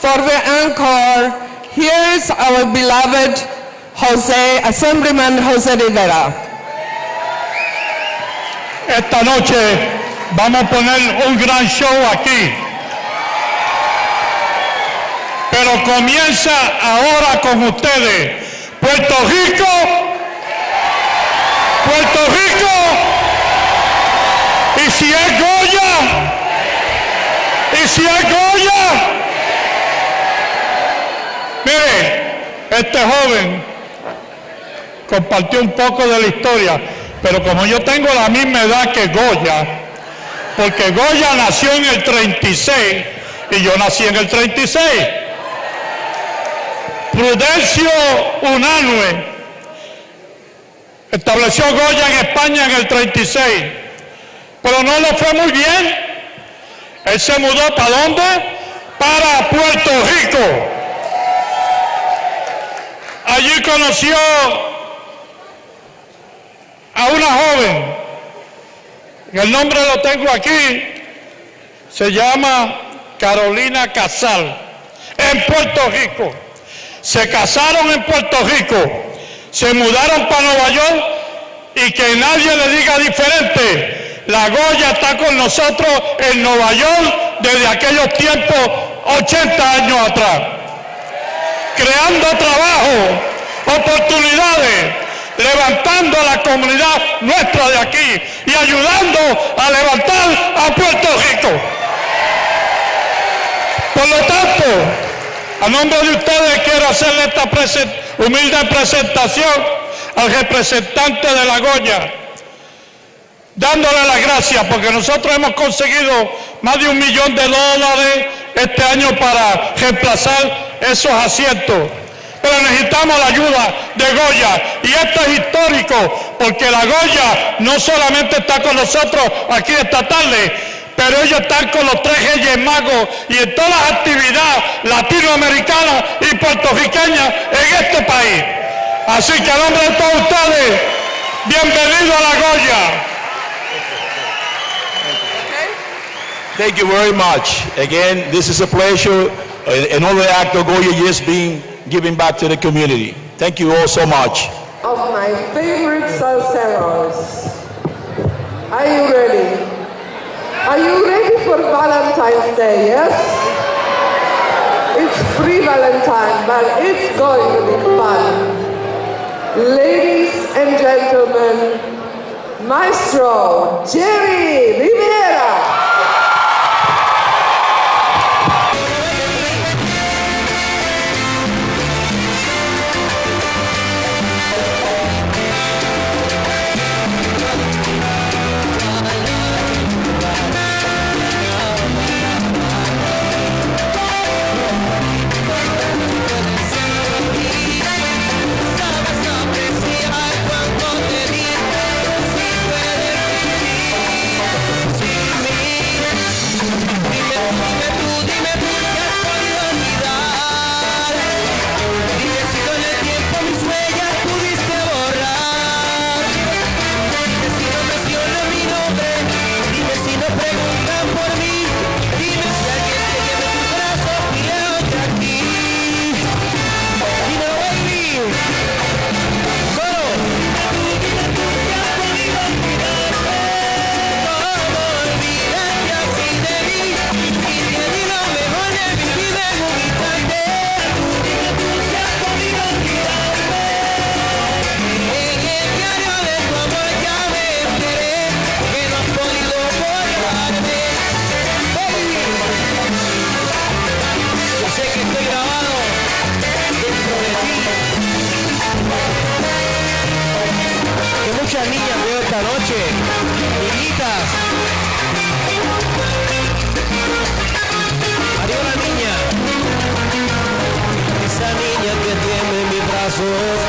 For the encore, here is our beloved Jose, Assemblyman Jose Rivera. Esta noche vamos a poner un gran show aquí. Pero comienza ahora con ustedes. Puerto Rico, Puerto Rico, y si es Goya, y si es Goya, este joven compartió un poco de la historia, pero como yo tengo la misma edad que Goya, porque Goya nació en el 36 y yo nací en el 36. Prudencio Unanue estableció Goya en España en el 36, pero no le fue muy bien. Él se mudó para dónde? Para Puerto Rico. Allí conoció a una joven, el nombre lo tengo aquí, se llama Carolina Casal, en Puerto Rico. Se casaron en Puerto Rico, se mudaron para Nueva York y que nadie le diga diferente. La Goya está con nosotros en Nueva York desde aquellos tiempos, 80 años atrás, creando trabajo, oportunidades, levantando a la comunidad nuestra de aquí y ayudando a levantar a Puerto Rico. Por lo tanto, a nombre de ustedes quiero hacerle esta humilde presentación al representante de la Goya, dándole las gracias porque nosotros hemos conseguido más de un millón de dólares este año para reemplazar esos asientos. Pero necesitamos la ayuda de Goya. Y esto es histórico, porque la Goya no solamente está con nosotros aquí esta tarde, pero ellos están con los tres reyes magos y en todas las actividades latinoamericanas y puertorriqueñas en este país. Así que a nombre de todos ustedes, bienvenido a la Goya. Thank you very much. Again, this is a pleasure. Uh, another act of Goya just being giving back to the community. Thank you all so much. Of my favorite salseros. Are you ready? Are you ready for Valentine's Day, yes? It's free Valentine, but it's going to be fun. Ladies and gentlemen, Maestro Jerry Rivera. Lilitas. Mariola Niña. Esa niña que tiene en mi brazo.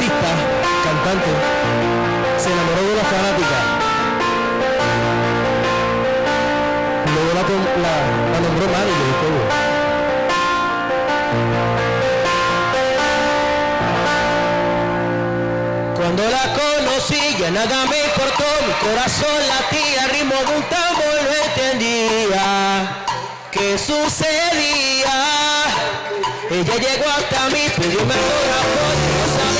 artista, cantante, se enamoró de una fanática. Luego la, la, la nombró manager y todo. Cuando la conocí ya nada me importó, mi corazón latía, ritmo de un tambor no entendía. ¿Qué sucedía? Ella llegó hasta mí, pidió me corazón, no sabía.